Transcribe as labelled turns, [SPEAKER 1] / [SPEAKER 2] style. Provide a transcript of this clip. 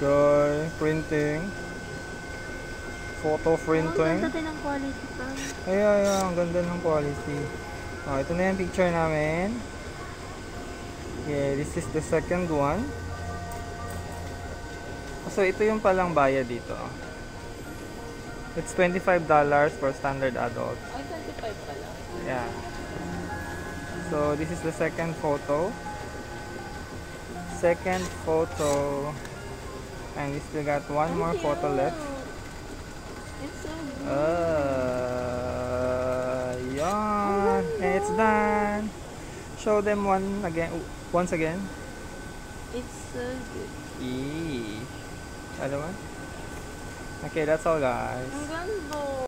[SPEAKER 1] guy. Printing. Photo
[SPEAKER 2] Ang
[SPEAKER 1] printing.
[SPEAKER 2] ganda din ang quality pa.
[SPEAKER 1] Ay, ay, ay, ang ganda ng quality. Oh, ito na yung picture namin. Okay, this is the second one. So, ito yung palang bayad dito. It's $25 for standard adult.
[SPEAKER 2] Ay, 25 pala.
[SPEAKER 1] Yeah. So, this is the second photo. Second photo. And we still got one more photo left.
[SPEAKER 2] It's so good.
[SPEAKER 1] Uh, yan. It's done. Show them one again. Once again.
[SPEAKER 2] It's so good.
[SPEAKER 1] Eee. Other one. Okay, that's all guys.